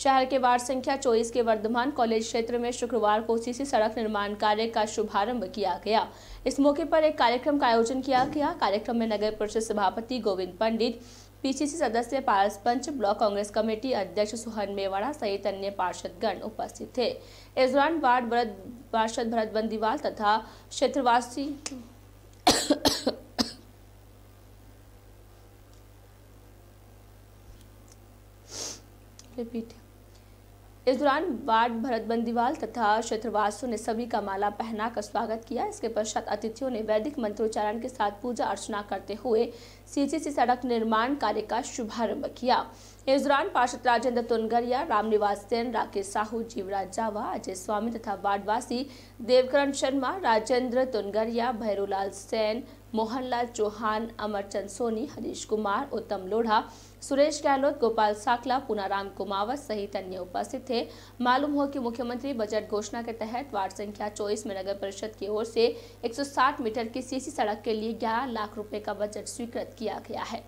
शहर के वार्ड संख्या चौबीस के वर्धमान कॉलेज क्षेत्र में शुक्रवार को सीसी सड़क निर्माण कार्य का शुभारंभ किया गया। इस मौके पर एक कार्यक्रम का आयोजन किया गया। कार्यक्रम में नगर परिषद सभापति गोविंद पंडित, पीसीसी सदस्य पारस पंच, ब्लॉक कांग्रेस कमेटी अध्यक्ष सुहन मेवाड़ा सहित अन्य पार्षदगण उपस्थित थे। इस दौरान वार्ड पार्षद भरत बंदीवाल तथा क्षेत्रवासी रिपीट। इस दौरान वार्ड भरत बंदीवाल तथा क्षेत्रवासियों ने सभी का माला पहनाकर स्वागत किया। इसके पश्चात अतिथियों ने वैदिक मंत्रोच्चारण के साथ पूजा अर्चना करते हुए सीसीसी सड़क निर्माण कार्य का शुभारंभ किया। इस दौरान पार्षद राजेंद्र तुनगरिया रामनिवास सेन, राकेश साहू, जीवराज जावा, अजय स्वामी तथा वार्डवासी देवकरण शर्मा, राजेंद्र तुनगरिया, भैरूलाल सेन, मोहनलाल चौहान, अमरचंद सोनी, हरीश कुमार, उत्तम लोढ़ा, सुरेश गहलोत, गोपाल साकला, पुनाराम कुमावत सहित अन्य उपस्थित थे। मालूम हो कि मुख्यमंत्री बजट घोषणा के तहत वार्ड संख्या चौबीस में नगर परिषद की ओर से 160 मीटर की सीसी सड़क के लिए 11 लाख रुपए का बजट स्वीकृत किया गया है।